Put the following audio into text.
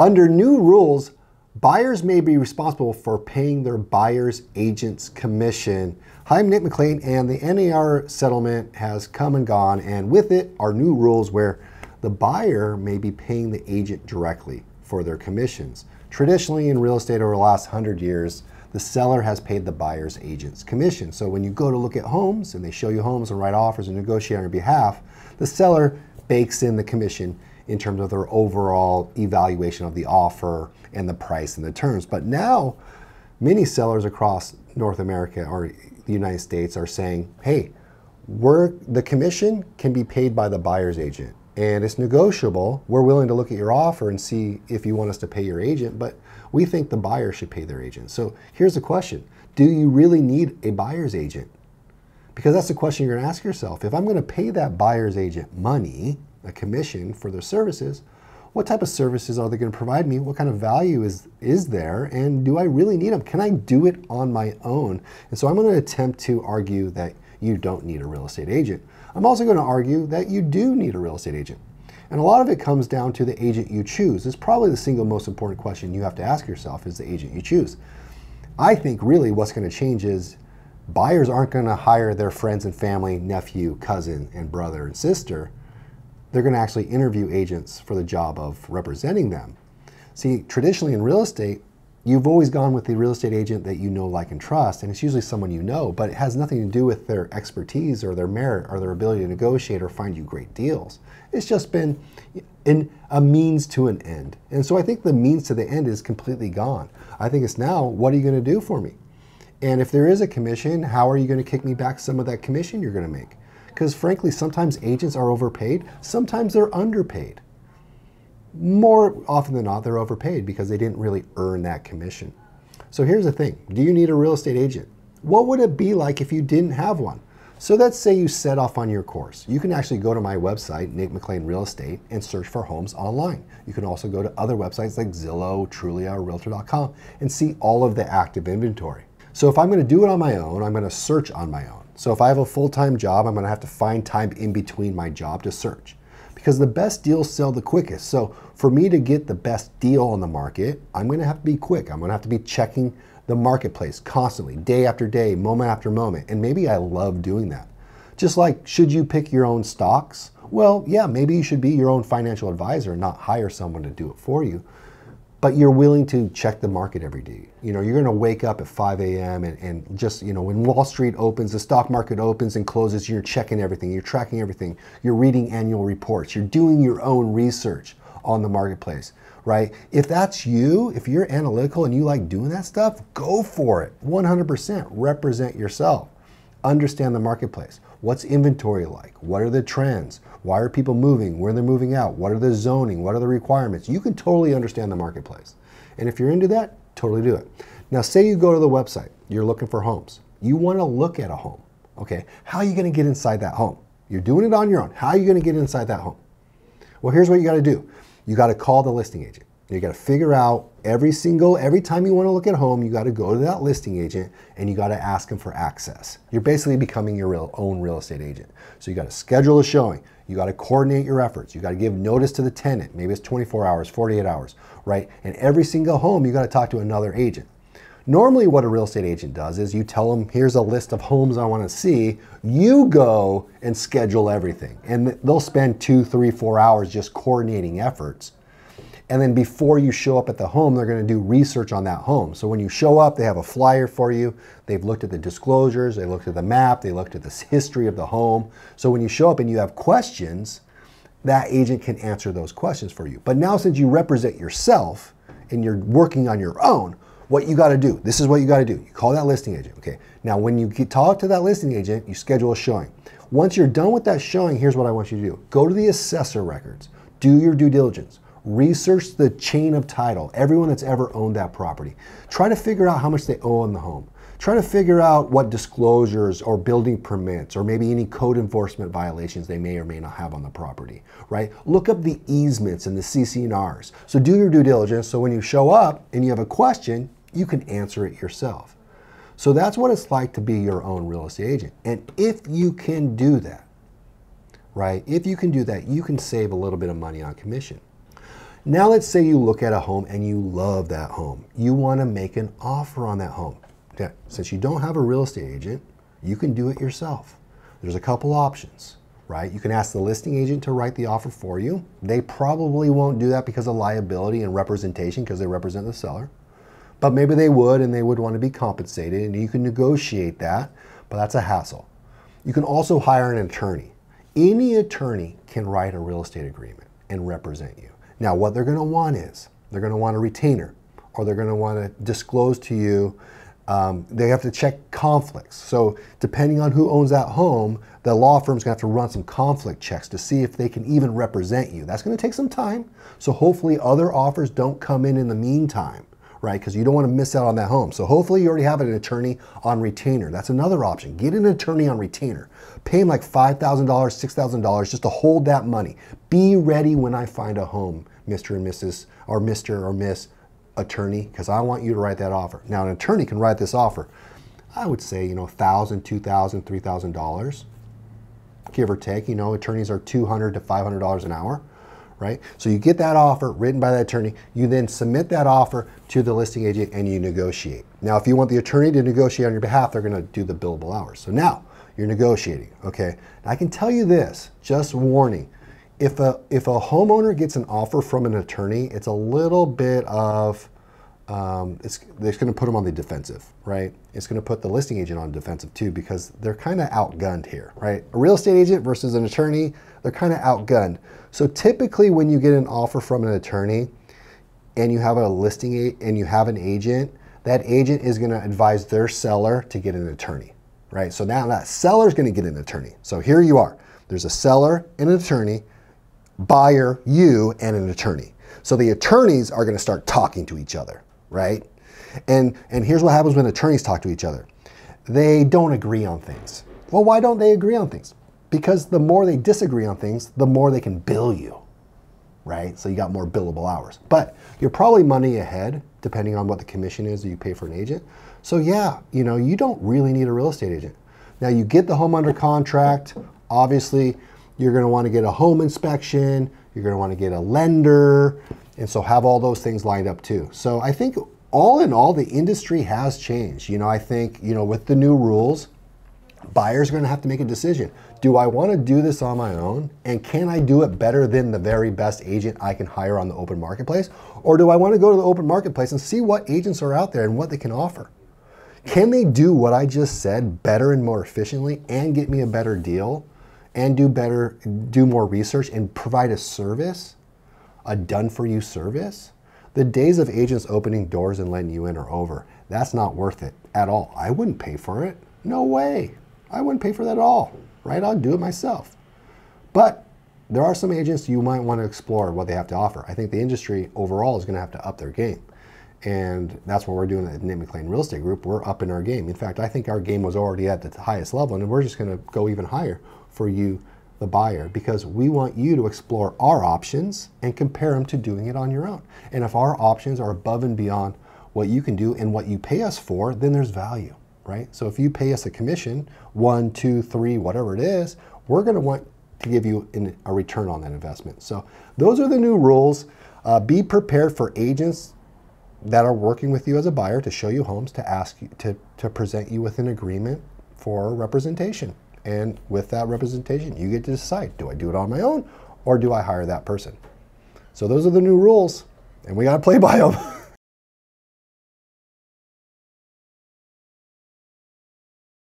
Under new rules, buyers may be responsible for paying their buyer's agent's commission. Hi, I'm Nick McLean, and the NAR settlement has come and gone, and with it are new rules where the buyer may be paying the agent directly for their commissions. Traditionally, in real estate over the last 100 years, the seller has paid the buyer's agent's commission. So when you go to look at homes and they show you homes and write offers and negotiate on your behalf, the seller bakes in the commission in terms of their overall evaluation of the offer and the price and the terms. But now, many sellers across North America or the United States are saying, hey, we're, the commission can be paid by the buyer's agent and it's negotiable. We're willing to look at your offer and see if you want us to pay your agent, but we think the buyer should pay their agent. So here's the question Do you really need a buyer's agent? Because that's the question you're going to ask yourself. If I'm going to pay that buyer's agent money, a commission for their services, what type of services are they going to provide me? What kind of value is, is there? And do I really need them? Can I do it on my own? And so I'm going to attempt to argue that you don't need a real estate agent. I'm also going to argue that you do need a real estate agent. And a lot of it comes down to the agent you choose. It's probably the single most important question you have to ask yourself is the agent you choose. I think really what's going to change is buyers aren't going to hire their friends and family, nephew, cousin, and brother and sister. They're going to actually interview agents for the job of representing them. See, traditionally in real estate, you've always gone with the real estate agent that you know, like, and trust, and it's usually someone you know, but it has nothing to do with their expertise or their merit or their ability to negotiate or find you great deals. It's just been in a means to an end. And so I think the means to the end is completely gone. I think it's now, what are you going to do for me? And if there is a commission, how are you going to kick me back some of that commission you're going to make? Because frankly, sometimes agents are overpaid, sometimes they're underpaid more often than not, they're overpaid because they didn't really earn that commission. So here's the thing do you need a real estate agent? What would it be like if you didn't have one? So let's say you set off on your course. You can actually go to my website, Nick McLean Real Estate, and search for homes online. You can also go to other websites like Zillow, Trulia, or Realtor.com and see all of the active inventory. So if I'm going to do it on my own, I'm going to search on my own. So if I have a full-time job, I'm going to have to find time in between my job to search because the best deals sell the quickest. So for me to get the best deal on the market, I'm going to have to be quick. I'm going to have to be checking the marketplace constantly, day after day, moment after moment. And maybe I love doing that. Just like, should you pick your own stocks? Well, yeah, maybe you should be your own financial advisor and not hire someone to do it for you but you're willing to check the market every day. You know, you're going to wake up at 5 a.m. And, and, just, you know, when Wall Street opens, the stock market opens and closes, you're checking everything, you're tracking everything, you're reading annual reports, you're doing your own research on the marketplace, right? If that's you, if you're analytical and you like doing that stuff, go for it. 100% represent yourself. Understand the marketplace. What's inventory like? What are the trends? Why are people moving? Where they're moving out? What are the zoning? What are the requirements? You can totally understand the marketplace. And if you're into that, totally do it. Now, say you go to the website, you're looking for homes. You want to look at a home. Okay, how are you going to get inside that home? You're doing it on your own. How are you going to get inside that home? Well, here's what you got to do. You got to call the listing agent. You got to figure out every single, every time you want to look at a home, you got to go to that listing agent and you got to ask them for access. You're basically becoming your real, own real estate agent. So you got to schedule a showing. You got to coordinate your efforts. You got to give notice to the tenant. Maybe it's 24 hours, 48 hours, right? And every single home, you got to talk to another agent. Normally, what a real estate agent does is you tell them, here's a list of homes I want to see. You go and schedule everything. And they'll spend two, three, four hours just coordinating efforts and then before you show up at the home, they're going to do research on that home. So when you show up, they have a flyer for you. They've looked at the disclosures, they looked at the map, they looked at the history of the home. So when you show up and you have questions, that agent can answer those questions for you. But now, since you represent yourself and you're working on your own, what you got to do, this is what you got to do. You call that listing agent. Okay. Now, when you talk to that listing agent, you schedule a showing. Once you're done with that showing, here's what I want you to do go to the assessor records, do your due diligence Research the chain of title, everyone that's ever owned that property. Try to figure out how much they owe on the home. Try to figure out what disclosures or building permits or maybe any code enforcement violations they may or may not have on the property, right? Look up the easements and the CC&Rs. So do your due diligence so when you show up and you have a question, you can answer it yourself. So that's what it's like to be your own real estate agent. And if you can do that, right, if you can do that, you can save a little bit of money on commission. Now let's say you look at a home and you love that home. You want to make an offer on that home. Now, since you don't have a real estate agent, you can do it yourself. There's a couple options, right? You can ask the listing agent to write the offer for you. They probably won't do that because of liability and representation because they represent the seller. But maybe they would and they would want to be compensated and you can negotiate that, but that's a hassle. You can also hire an attorney. Any attorney can write a real estate agreement and represent you. Now, what they're going to want is they're going to want a retainer or they're going to want to disclose to you. Um, they have to check conflicts. So, depending on who owns that home, the law firm's going to have to run some conflict checks to see if they can even represent you. That's going to take some time. So, hopefully, other offers don't come in in the meantime right? Because you don't want to miss out on that home. So hopefully you already have an attorney on retainer. That's another option. Get an attorney on retainer. Pay like $5,000, $6,000 just to hold that money. Be ready when I find a home, Mr. and Mrs. or Mr. or Miss attorney, because I want you to write that offer. Now, an attorney can write this offer. I would say, you know, $1,000, $2,000, $3,000, give or take. You know, attorneys are 200 to $500 an hour right? So you get that offer written by that attorney. You then submit that offer to the listing agent and you negotiate. Now, if you want the attorney to negotiate on your behalf, they're going to do the billable hours. So now you're negotiating, okay? I can tell you this, just warning. If a, if a homeowner gets an offer from an attorney, it's a little bit of, um, it's, it's going to put them on the defensive, right? It's going to put the listing agent on defensive too because they're kind of outgunned here, right? A real estate agent versus an attorney, they're kind of outgunned. So typically when you get an offer from an attorney and you have a listing and you have an agent, that agent is going to advise their seller to get an attorney, right? So now that seller is going to get an attorney. So here you are. There's a seller and an attorney, buyer, you, and an attorney. So the attorneys are going to start talking to each other, right? And and here's what happens when attorneys talk to each other. They don't agree on things. Well, why don't they agree on things? Because the more they disagree on things, the more they can bill you, right? So you got more billable hours. But you're probably money ahead, depending on what the commission is that you pay for an agent. So yeah, you know, you don't really need a real estate agent. Now you get the home under contract. Obviously, you're going to want to get a home inspection. You're going to want to get a lender. And so have all those things lined up too. So I think all in all, the industry has changed. You know, I think, you know, with the new rules, buyers are going to have to make a decision. Do I want to do this on my own? And can I do it better than the very best agent I can hire on the open marketplace? Or do I want to go to the open marketplace and see what agents are out there and what they can offer? Can they do what I just said better and more efficiently and get me a better deal and do better, do more research and provide a service, a done for you service? The days of agents opening doors and letting you in are over. That's not worth it at all. I wouldn't pay for it. No way. I wouldn't pay for that at all, right? I'll do it myself. But there are some agents you might want to explore what they have to offer. I think the industry overall is going to have to up their game. And that's what we're doing at Nick McLean Real Estate Group. We're upping our game. In fact, I think our game was already at the highest level, and we're just going to go even higher for you, the buyer, because we want you to explore our options and compare them to doing it on your own. And if our options are above and beyond what you can do and what you pay us for, then there's value right? So if you pay us a commission, one, two, three, whatever it is, we're going to want to give you a return on that investment. So those are the new rules. Uh, be prepared for agents that are working with you as a buyer to show you homes to ask you to, to present you with an agreement for representation. And with that representation, you get to decide, do I do it on my own or do I hire that person? So those are the new rules and we got to play by them.